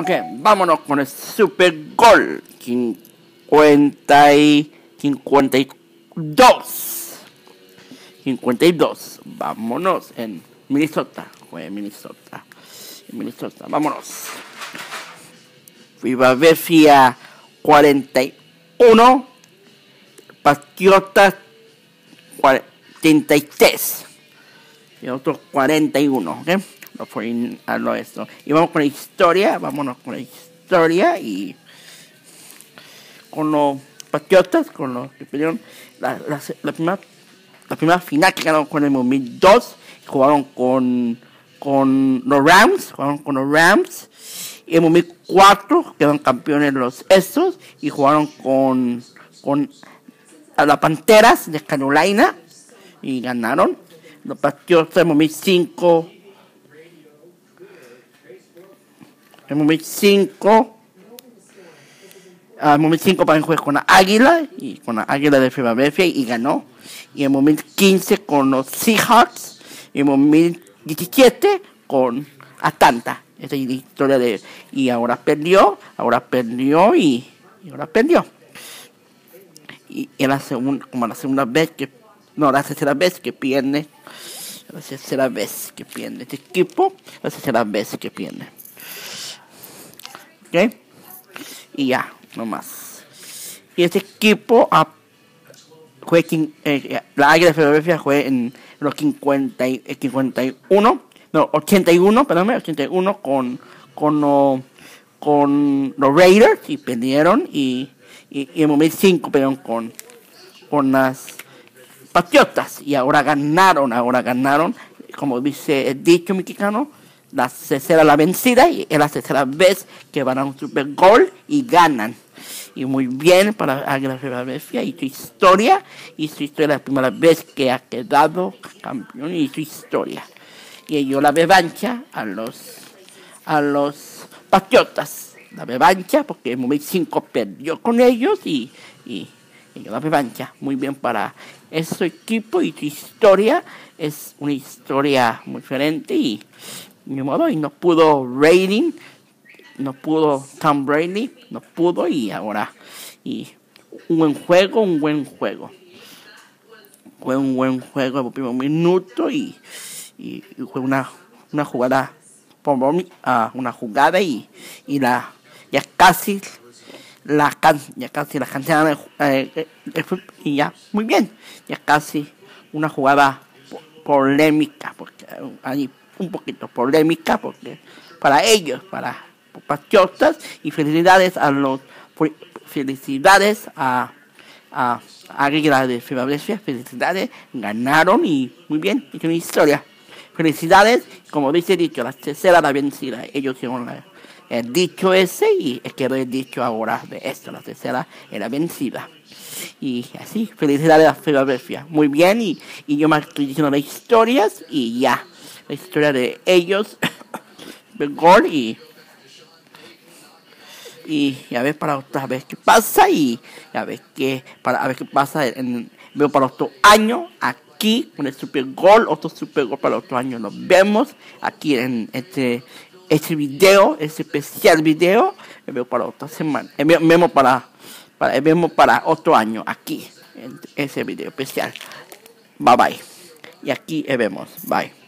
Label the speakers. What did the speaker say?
Speaker 1: Ok, vámonos con el Super Gol 50 y 52. 52. Vámonos en Minnesota. Fue Minnesota. En Minnesota. Vámonos. Philadelphia 41. Patriotas 43. Y otros 41. ¿ok? Y vamos con la historia. Vámonos con la historia y con los Patriotas, con los que perdieron la, la, la primera la primera final que ganaron con el 2002, jugaron con, con los Rams, jugaron con los Rams, y en 2004 quedaron campeones los estos y jugaron con, con a las Panteras de Carolina y ganaron. Los Patriotas en 2005, en 2005 en 2005 para jugar con la Águila y con la Águila de Filadelfia y ganó y en 2015 con los Seahawks y en 2017 con Atlanta. Esa es la historia de... Y ahora perdió, ahora perdió y, ahora perdió. Y es la segunda, como la segunda vez que... No, la tercera vez que pierde. La tercera vez que pierde este equipo. La tercera vez que pierde. ¿Ok? Y ya, no más. Y este equipo a fue eh, la Águila de Filadelfia fue en los 50, 51, no, 81, perdón, 81 con, con, con los Raiders y perdieron y, y, y en 2005 perdieron con, con las Patriotas y ahora ganaron, ahora ganaron, como dice el dicho mexicano, la tercera la vencida y es la tercera vez que van a un Super Bowl y ganan. Y muy bien para Águila Filadelfia y su historia y su historia la primera vez que ha quedado campeón y su historia. Y ellos la revancha a los a los patriotas. La revancha porque en 2005 perdió con ellos y, y, y la revancha. Muy bien para ese equipo y su historia. Es una historia muy diferente y mi modo y no pudo rating no pudo Tom Brady, no pudo y ahora y un buen juego, un buen juego. Fue un buen juego el primer minuto y, y, fue una, una jugada uh, una jugada y, y la ya casi la ya casi la canción eh, eh, eh, y ya muy bien ya casi una jugada polémica porque hay un poquito polémica porque para ellos para patriotas y felicidades a los felicidades a a Águila de Filadelfia, felicidades, ganaron y muy bien, es una historia. Felicidades, como dice dicho, la tercera la vencida, ellos hicieron el dicho ese y es que el dicho ahora de esto, la tercera era vencida. Y así, felicidades a Filadelfia, muy bien, y, y yo me estoy diciendo las historias y ya, la historia de ellos, de gol y y, a ver para otra vez qué pasa y, a ver qué para a ver qué pasa en, veo para otro año aquí con el super gol otro super gol para otro año nos vemos aquí en este este video este especial video veo para otra semana me vemos para para vemos para otro año aquí en ese video especial. Bye bye. Y aquí vemos. Bye